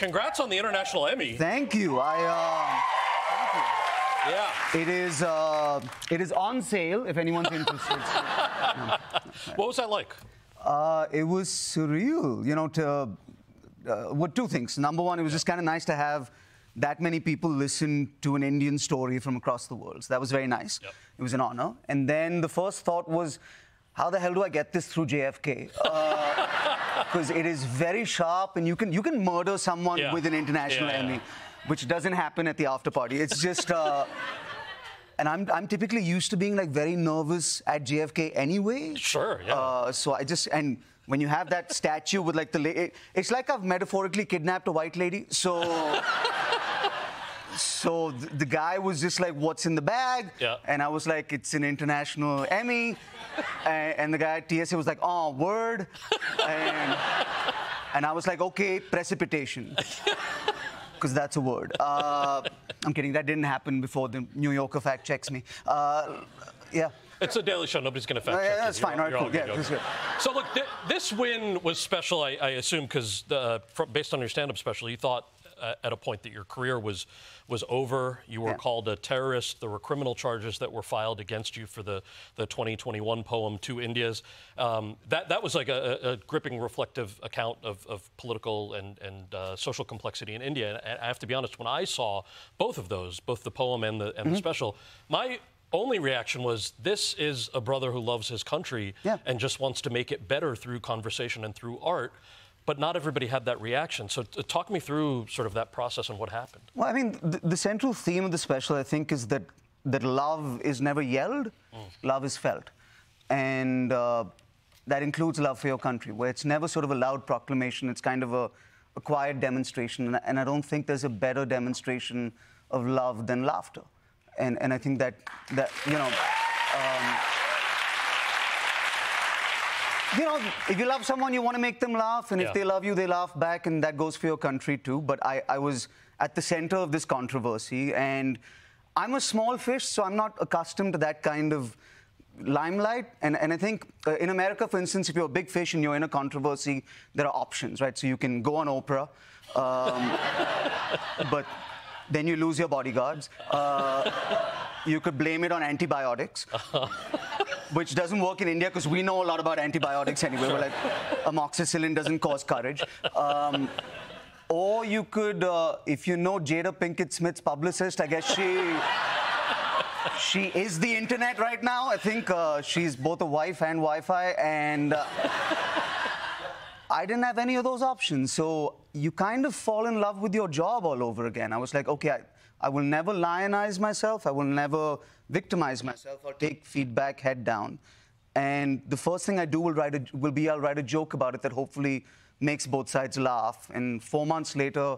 congrats on the International Emmy. Thank you. I. Uh, thank you. Yeah. It is. Uh, it is on sale if anyone's interested. what was that like? Uh, it was surreal. You know, to uh, what two things. Number one, it was just kind of nice to have that many people listen to an Indian story from across the world. So that was very nice. Yep. It was an honor. And then the first thought was, how the hell do I get this through JFK? Because it is very sharp, and you can you can murder someone Yeah. with an international Yeah, yeah. Which doesn't happen at the after party. It's just. Uh, and I'm, I'm typically used to being like very nervous at JFK anyway. Sure, yeah. Uh, so I just and when you have that statue with like the it, it's like I've metaphorically kidnapped a white lady. So so th- the guy was just like, "What's in the bag?" Yeah. And I was like, "It's an international Emmy," and, and the guy at TSA was like, "Oh, word," and, and I was like, "Okay, precipitation." Because that's a word. Uh, I'm kidding. That didn't happen before the New Yorker fact checks me. Uh, yeah. It's a daily show. Nobody's going to fact Uh, check. yeah, you. that's You're fine. all- All right, you're all cool. good, Yeah, you're good. So look, th- this win was special. I, I assume because uh, based on your stand-up special, you thought uh, at a point that your career was was over. You were Yeah. called a terrorist. There were criminal charges that were filed against you for the the 2021 poem Two Indias. Um, that that was like a, a gripping, reflective account of, of political and and uh, social complexity in India. And I have to be honest, when I saw both of those, both the poem and the and Mm-hmm. the special, my only reaction was this is a brother who loves his country Yeah. and just wants to make it better through conversation and through art. But not everybody had that reaction. So t- talk me through sort of that process and what happened. Well, I mean, the, the central theme of the special, I think, is that that love is never yelled, love is felt, and uh, that includes love for your country, where it's never sort of a loud proclamation. It's kind of a, a quiet demonstration, and, I- and I don't think there's a better demonstration of love than laughter, and and I think that that you know. Um, you know, if you love someone, you want to make them laugh, and Yeah. if they love you, they laugh back, and that goes for your country too. But I, I was at the center of this controversy, and I'm a small fish, so I'm not accustomed to that kind of limelight. And, and I think uh, in America, for instance, if you're a big fish and you're in a controversy, there are options, right? So you can go on Oprah, um, but then you lose your bodyguards. Uh, you could blame it on antibiotics which doesn't work in India because we know a lot about antibiotics anyway. We're like, amoxicillin doesn't cause courage. Um, or you could, uh, if you know Jada Pinkett Smith's publicist, I guess she. She is the internet right now. I think uh, she's both a wife and Wi-Fi, and uh, I didn't have any of those options. So you kind of fall in love with your job all over again. I was like, okay, I, I will never lionize myself. I will never victimize myself. I'll take feedback head down. And the first thing I do will, write a, will be I'll write a joke about it that hopefully makes both sides laugh. And four months later, uh,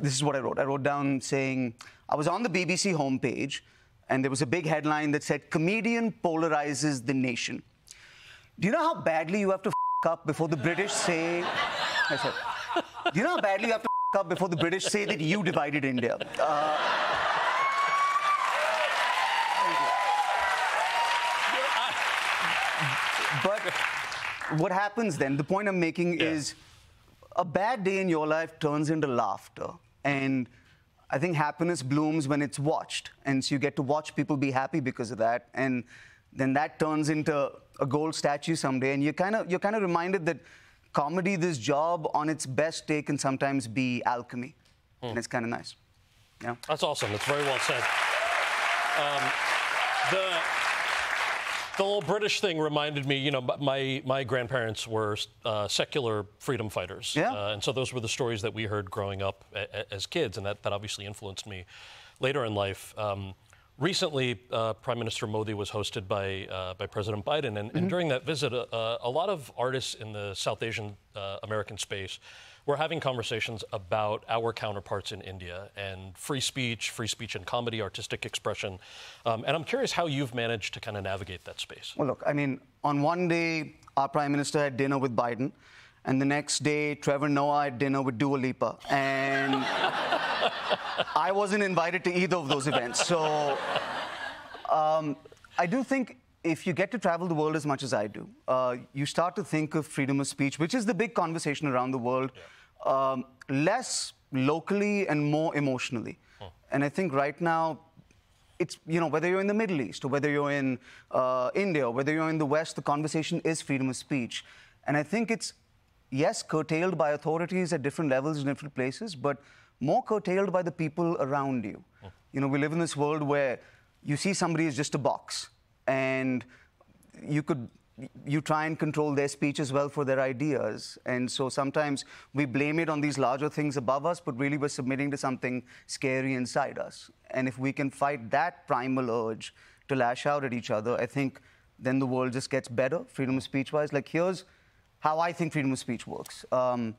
this is what I wrote. I wrote down saying, I was on the BBC homepage, and there was a big headline that said, Comedian polarizes the nation. Do you know how badly you have to up before the British say? I said, Do you know how badly you have to up before the British say that you divided India? Uh, but what happens then? The point I'm making Yeah. is a bad day in your life turns into laughter. And I think happiness blooms when it's watched. And so you get to watch people be happy because of that. And then that turns into a gold statue someday. And you're kind of you're kind of reminded that comedy, this job on its best day can sometimes be alchemy. And it's kind of nice. Yeah. That's awesome. That's very well said. Um, the the little British thing reminded me. You know, my my grandparents were uh, secular freedom fighters, Yeah. uh, and so those were the stories that we heard growing up a, a- as kids, and that, that obviously influenced me later in life. Um, recently, uh, Prime Minister Modi was hosted by uh, by President Biden, and, and during that visit, uh, a lot of artists in the South Asian uh, American space were having conversations about our counterparts in India and free speech, free speech and comedy, artistic expression. Um, and I'm curious how you've managed to kind of navigate that space. Well, look, I mean, on one day, our prime minister had dinner with Biden, and the next day, Trevor Noah had dinner with Dua Lipa, and I wasn't invited to either of those events. So, um, I do think if you get to travel the world as much as I do, uh, you start to think of freedom of speech, which is the big conversation around the world, um, less locally and more emotionally. And I think right now, it's, you know, whether you're in the Middle East or whether you're in uh, India or whether you're in the West, the conversation is freedom of speech. And I think it's, yes, curtailed by authorities at different levels in different places, but more curtailed by the people around you. You know, we live in this world where you see somebody as just a box, and you could you try and control their speech as well for their ideas. And so sometimes we blame it on these larger things above us, but really we're submitting to something scary inside us. And if we can fight that primal urge to lash out at each other, I think then the world just gets better, freedom of speech wise. Like, here's how I think freedom of speech works um,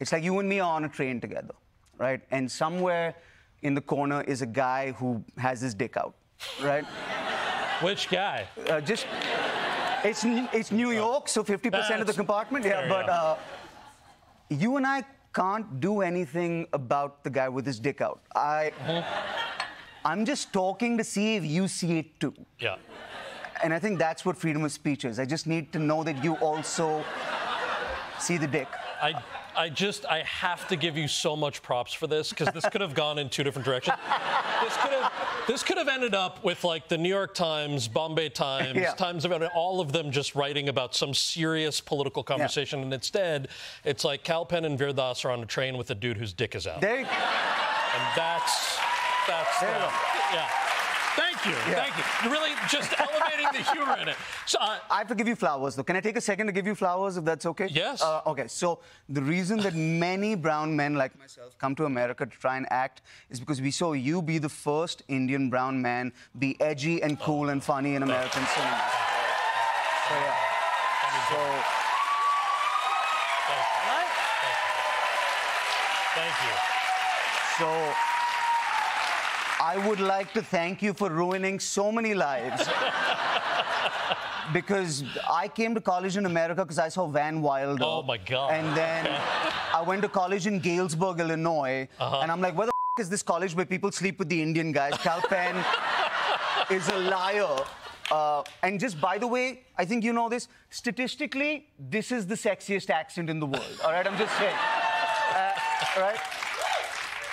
it's like you and me are on a train together, right? And somewhere in the corner is a guy who has his dick out, right? Which guy? Uh, just it's it's New York, so 50% of the compartment. Yeah, but enough. uh, you and I can't do anything about the guy with his dick out. I I'm just talking to see if you see it too. Yeah. And I think that's what freedom of speech is. I just need to know that you also see the dick. I, I just, I have to give you so much props for this because this could have gone in two different directions. this could have, this could have ended up with like the New York Times, Bombay Times, Yeah. Times of all of them just writing about some serious political conversation, and instead, it's like Kal Penn and Vir Das are on a train with a dude whose dick is out, There you and that's, that's, There you the- go. yeah. Thank you, Yeah. thank you. You're really just elevating the humor in it. So, uh, I have to give you flowers, though. Can I take a second to give you flowers, if that's okay? Yes. Uh, okay. So the reason that many brown men like myself come to America to try and act is because we saw you be the first Indian brown man be edgy and cool and funny in American cinema. So yeah. So thank you. so. I would like to thank you for ruining so many lives. because I came to college in America because I saw Van Wilder. Oh, my God. And then I went to college in Galesburg, Illinois. Uh-huh. And I'm like, where the f- is this college where people sleep with the Indian guys? Kal Penn is a liar. Uh, and just by the way, I think you know this. Statistically, this is the sexiest accent in the world. All right, I'm just saying. Uh, right?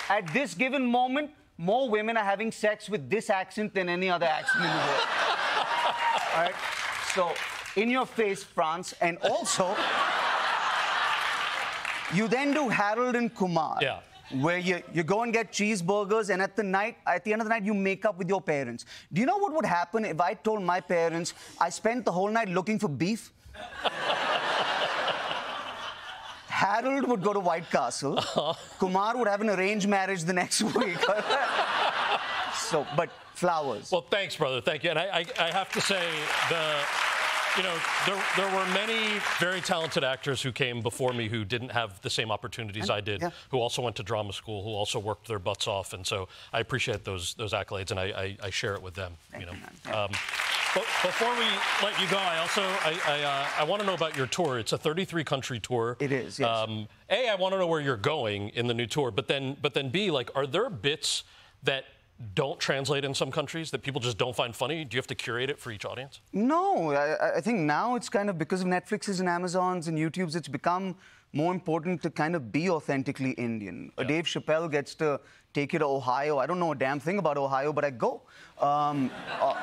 At this given moment, more women are having sex with this accent than any other accent in the world. All right? So, in your face, France, and also, you then do Harold and Kumar. Yeah. Where you, you go and get cheeseburgers, and at the night, at the end of the night, you make up with your parents. Do you know what would happen if I told my parents I spent the whole night looking for beef? Harold would go to White Castle. Kumar would have an arranged marriage the next week. so, but flowers. Well, thanks, brother. Thank you. And I, I, I have to say, the, you know, there, there were many very talented actors who came before me who didn't have the same opportunities I did, yeah. who also went to drama school, who also worked their butts off. And so I appreciate those, those accolades, and I, I, I share it with them. you know. you, man. Um, but before we let you go, I also I, I, uh, I want to know about your tour. It's a 33 country tour. It is, yes. Um, a, I want to know where you're going in the new tour, but then but then B, like, are there bits that don't translate in some countries that people just don't find funny? Do you have to curate it for each audience? No, I, I think now it's kind of because of Netflix's and Amazon's and YouTube's, it's become more important to kind of be authentically Indian. Uh, Dave Chappelle gets to take you to Ohio. I don't know a damn thing about Ohio, but I go um, uh, uh,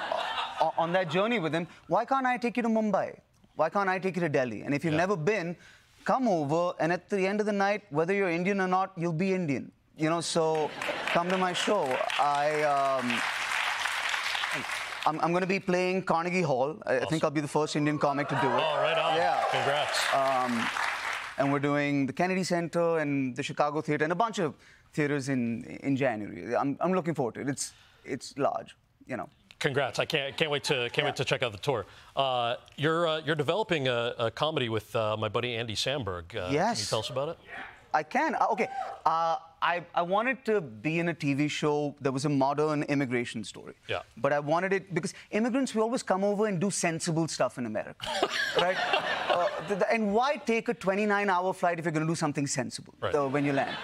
on that journey with him. Why can't I take you to Mumbai? Why can't I take you to Delhi? And if you've Yeah. never been, come over, and at the end of the night, whether you're Indian or not, you'll be Indian. You know, so come to my show. I. Um, I'm, I'm going to be playing Carnegie Hall. I, I think I'll be the first Indian comic to do it. Oh, right on. Yeah. Congrats. Um, and we're doing the Kennedy Center and the Chicago Theater and a bunch of theaters in in January. I'm, I'm looking forward to it. It's it's large, you know. Congrats! I can't can't wait to can't wait to check out the tour. Uh, you're uh, you're developing a, a comedy with uh, my buddy Andy Samberg. Uh, Can you Yes. tell us about it? I can. Uh, Okay. Uh, I, I wanted to be in a TV show that was a modern immigration story. Yeah. But I wanted it because immigrants, we always come over and do sensible stuff in America. right? Uh, and why take a 29 hour flight if you're going to do something sensible Right. when you land?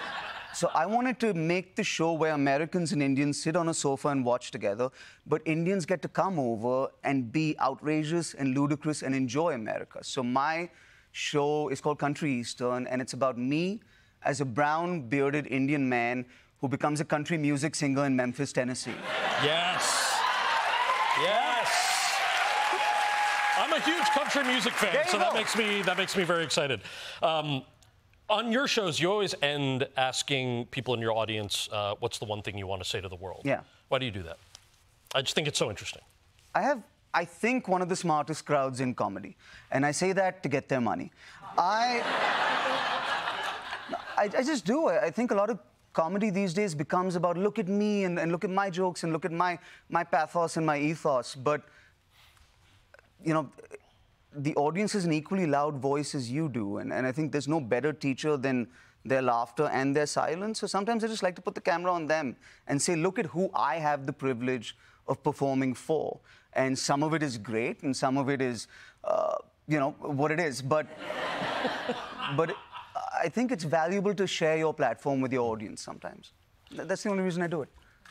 So I wanted to make the show where Americans and Indians sit on a sofa and watch together, but Indians get to come over and be outrageous and ludicrous and enjoy America. So my show is called Country Eastern, and it's about me as a brown, bearded Indian man who becomes a country music singer in Memphis, Tennessee. Yes. Yes. I'm a huge country music fan, so that makes me that makes me very excited. Um, on your shows, you always end asking people in your audience, uh, "What's the one thing you want to say to the world?" Yeah. Why do you do that? I just think it's so interesting. I have, I think, one of the smartest crowds in comedy. And I say that to get their money. I, I, I just do. I I think a lot of comedy these days becomes about look at me and, and look at my jokes and look at my, my pathos and my ethos. But, you know, the audience has an equally loud voice as you do. And, and I think there's no better teacher than their laughter and their silence. So sometimes I just like to put the camera on them and say, look at who I have the privilege of performing for. And some of it is great, and some of it is, uh, you know, what it is. But, but I think it's valuable to share your platform with your audience sometimes. That's the only reason I do it.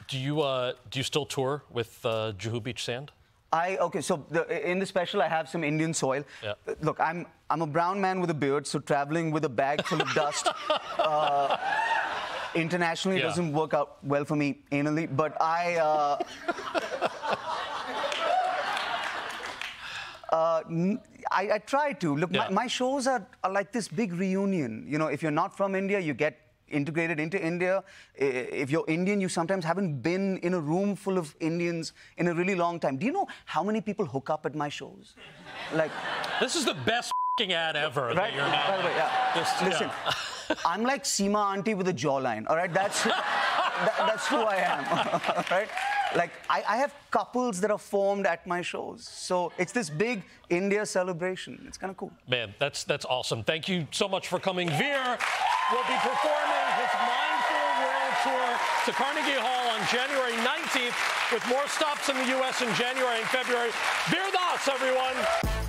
Do you uh, do you still tour with uh, Juhu Beach Sand? I okay. So the, in the special, I have some Indian soil. Yeah. Look, I'm I'm a brown man with a beard, so traveling with a bag full of dust uh, internationally Yeah. doesn't work out well for me anally. But I. Uh, uh, I, I try to look. Yeah. My, my shows are, are like this big reunion. You know, if you're not from India, you get integrated into India. If you're Indian, you sometimes haven't been in a room full of Indians in a really long time. Do you know how many people hook up at my shows? Like, This is the best fing ad ever. that right? By the way, yeah. Just- Listen, yeah. I'm like Seema auntie with a jawline. All right, that's that, that's who I am. right. like I, I have couples that are formed at my shows, so it's this big India celebration. It's kind of cool. Man, that's that's awesome. Thank you so much for coming. Vir will be performing his Mind Fool World Tour to Carnegie Hall on January 19th with more stops in the U.S. in January and February. Vir Das, everyone.